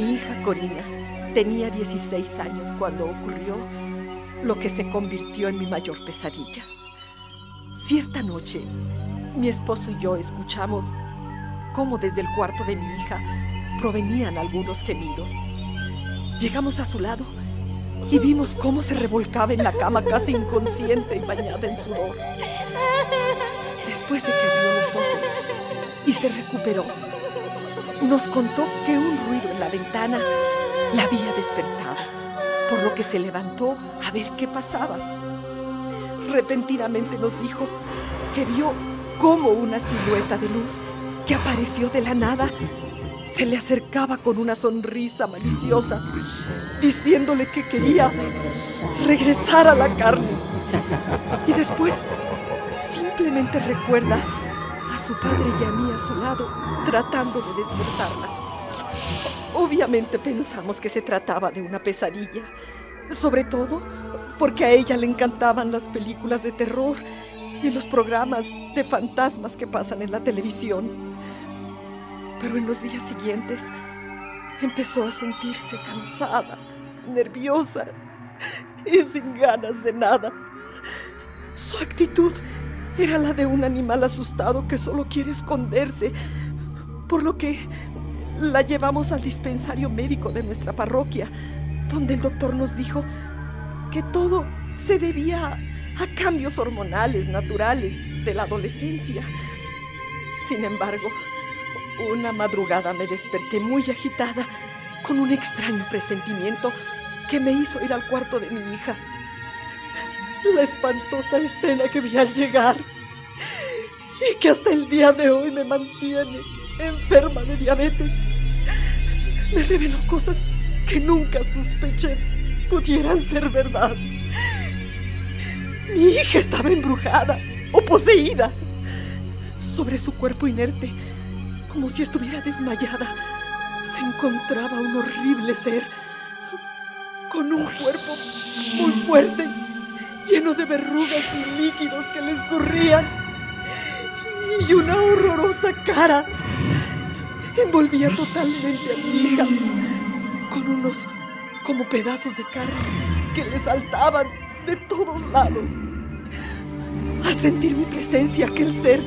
Mi hija Corina tenía 16 años cuando ocurrió lo que se convirtió en mi mayor pesadilla. Cierta noche, mi esposo y yo escuchamos cómo desde el cuarto de mi hija provenían algunos gemidos. Llegamos a su lado y vimos cómo se revolcaba en la cama casi inconsciente y bañada en sudor. Después de que abrió los ojos y se recuperó, nos contó que un ruido en la ventana la había despertado, por lo que se levantó a ver qué pasaba. Repentinamente nos dijo que vio como una silueta de luz que apareció de la nada se le acercaba con una sonrisa maliciosa, diciéndole que quería regresar a la carne. Y después simplemente recuerda su padre y a mí a su lado, tratando de despertarla. Obviamente pensamos que se trataba de una pesadilla, sobre todo porque a ella le encantaban las películas de terror y los programas de fantasmas que pasan en la televisión. Pero en los días siguientes empezó a sentirse cansada, nerviosa y sin ganas de nada. Su actitud era la de un animal asustado que solo quiere esconderse, por lo que la llevamos al dispensario médico de nuestra parroquia, donde el doctor nos dijo que todo se debía a cambios hormonales naturales de la adolescencia. Sin embargo, una madrugada me desperté muy agitada con un extraño presentimiento que me hizo ir al cuarto de mi hija. La espantosa escena que vi al llegar y que hasta el día de hoy me mantiene enferma de diabetes, me reveló cosas que nunca sospeché pudieran ser verdad. Mi hija estaba embrujada o poseída. Sobre su cuerpo inerte, como si estuviera desmayada, se encontraba un horrible ser con un cuerpo muy fuerte, lleno de verrugas y líquidos que le escurrían y una horrorosa cara. Envolvía totalmente a mi hija con unos como pedazos de carne que le saltaban de todos lados. Al sentir mi presencia, aquel ser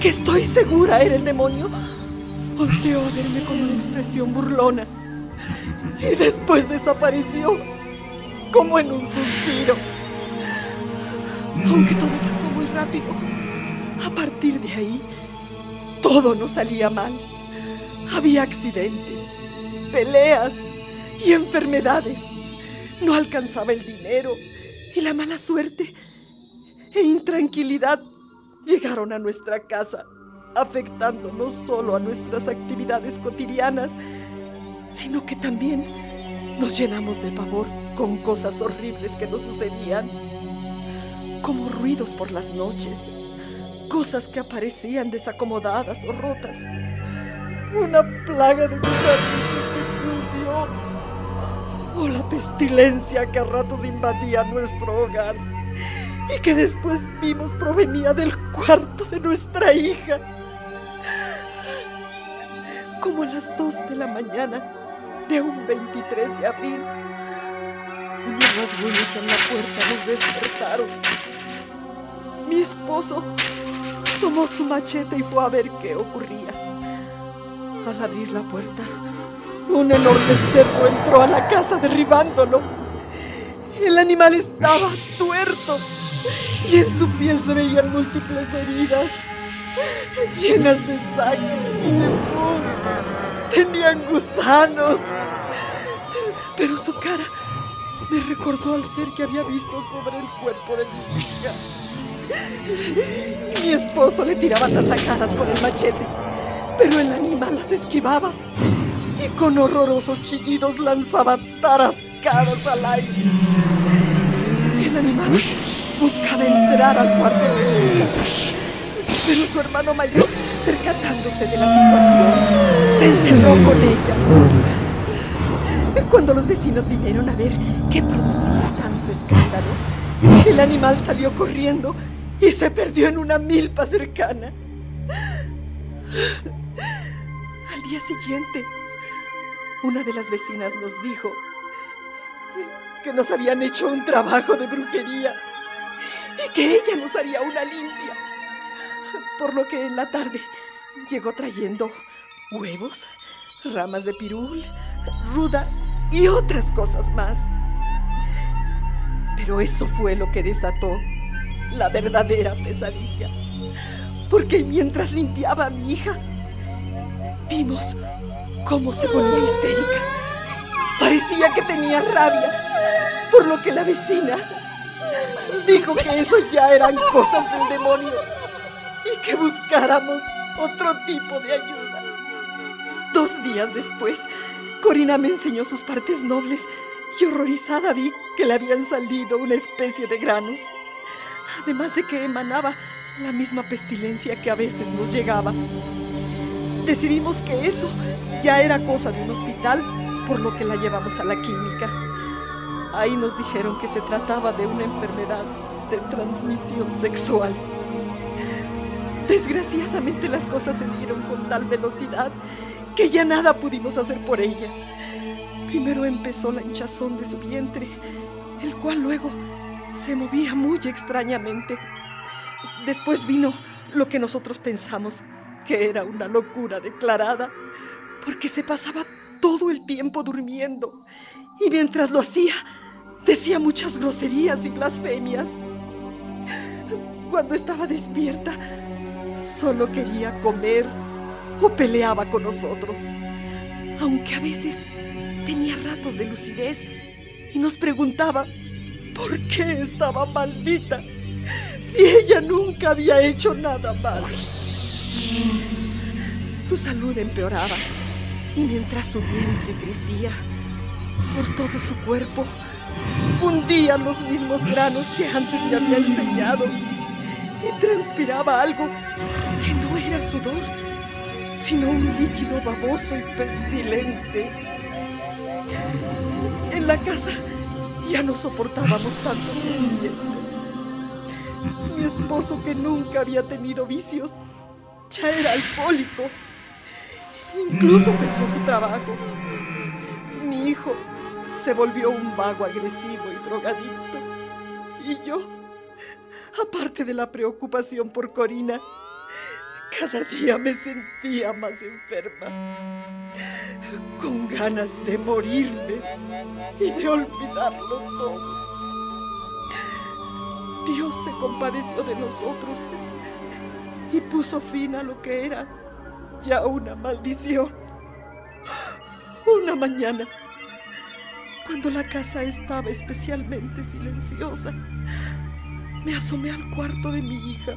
que estoy segura era el demonio, volteó a verme con una expresión burlona y después desapareció como en un suspiro. Aunque todo pasó muy rápido, a partir de ahí todo no salía mal. Había accidentes, peleas y enfermedades. No alcanzaba el dinero y la mala suerte e intranquilidad llegaron a nuestra casa, afectando no solo a nuestras actividades cotidianas, sino que también nos llenamos de pavor con cosas horribles que nos sucedían, como ruidos por las noches, cosas que aparecían desacomodadas o rotas, una plaga de gusanos o la pestilencia que a ratos invadía nuestro hogar y que después vimos provenía del cuarto de nuestra hija. Como a las dos de la mañana de un 23 de abril, unos rasguños en la puerta nos despertaron. Mi esposo tomó su machete y fue a ver qué ocurría. Al abrir la puerta, un enorme cerdo entró a la casa derribándolo. El animal estaba tuerto y en su piel se veían múltiples heridas, llenas de sangre y de pus. Tenían gusanos, pero su cara me recordó al ser que había visto sobre el cuerpo de mi hija. Mi esposo le tiraba tasajadas con el machete, pero el animal las esquivaba y con horrorosos chillidos lanzaba tarascadas al aire. El animal buscaba entrar al cuarto de mi hija, pero su hermano mayor, percatándose de la situación, se encerró con ella. Cuando los vecinos vinieron a ver qué producía tanto escándalo, el animal salió corriendo y se perdió en una milpa cercana. Al día siguiente, una de las vecinas nos dijo que nos habían hecho un trabajo de brujería y que ella nos haría una limpia. Por lo que en la tarde llegó trayendo huevos, ramas de pirul, ruda y otras cosas más. Pero eso fue lo que desató la verdadera pesadilla. Porque mientras limpiaba a mi hija, vimos cómo se ponía histérica. Parecía que tenía rabia, por lo que la vecina dijo que eso ya eran cosas del demonio y que buscáramos otro tipo de ayuda. Dos días después, Corina me enseñó sus partes nobles y horrorizada vi que le habían salido una especie de granos, además de que emanaba la misma pestilencia que a veces nos llegaba. Decidimos que eso ya era cosa de un hospital, por lo que la llevamos a la clínica. Ahí nos dijeron que se trataba de una enfermedad de transmisión sexual. Desgraciadamente las cosas se dieron con tal velocidad que ya nada pudimos hacer por ella. Primero empezó la hinchazón de su vientre, el cual luego se movía muy extrañamente. Después vino lo que nosotros pensamos que era una locura declarada, porque se pasaba todo el tiempo durmiendo y mientras lo hacía decía muchas groserías y blasfemias. Cuando estaba despierta, solo quería comer o peleaba con nosotros, aunque a veces tenía ratos de lucidez y nos preguntaba por qué estaba maldita si ella nunca había hecho nada malo. Su salud empeoraba y mientras su vientre crecía por todo su cuerpo, hundía los mismos granos que antes me había enseñado y transpiraba algo que no era sudor, sino un líquido baboso y pestilente. En la casa ya no soportábamos tanto sufrimiento. Mi esposo, que nunca había tenido vicios, ya era alcohólico. Incluso perdió su trabajo. Mi hijo se volvió un vago agresivo y drogadicto. Y yo, aparte de la preocupación por Corina, cada día me sentía más enferma, con ganas de morirme y de olvidarlo todo. Dios se compadeció de nosotros y puso fin a lo que era ya una maldición. Una mañana, cuando la casa estaba especialmente silenciosa, me asomé al cuarto de mi hija.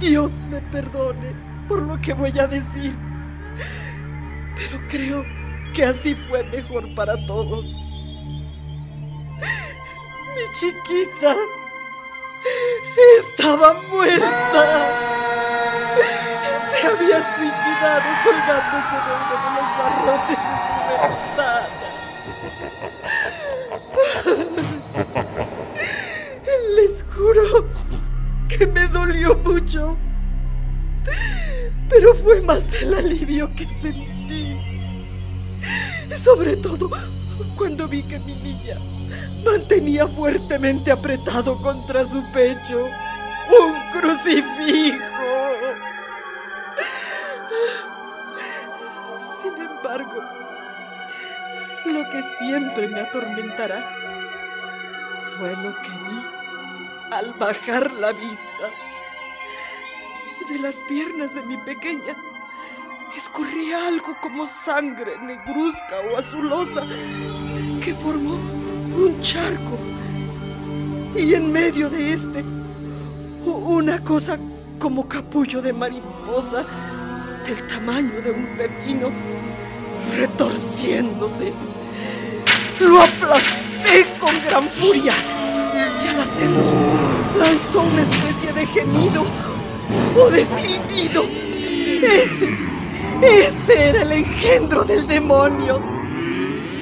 Dios me perdone por lo que voy a decir, pero creo que así fue mejor para todos. Mi chiquita estaba muerta. Se había suicidado colgándose de uno de los barrotes de su ventana. Les juro me dolió mucho. Pero fue más el alivio que sentí. Sobre todo cuando vi que mi niña mantenía fuertemente apretado contra su pecho un crucifijo. Sin embargo, lo que siempre me atormentará fue lo que vi al bajar la vista. De las piernas de mi pequeña escurría algo como sangre negruzca o azulosa que formó un charco. Y en medio de este, una cosa como capullo de mariposa del tamaño de un pepino, retorciéndose. Lo aplasté con gran furia lanzó una especie de gemido o de silbido. Ese, ese era el engendro del demonio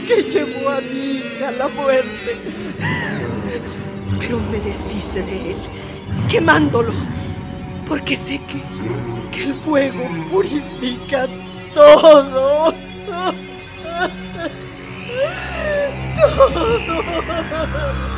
que llevó a mi hija a la muerte. Pero me deshice de él, quemándolo, porque sé que, que el fuego purifica todo. Todo.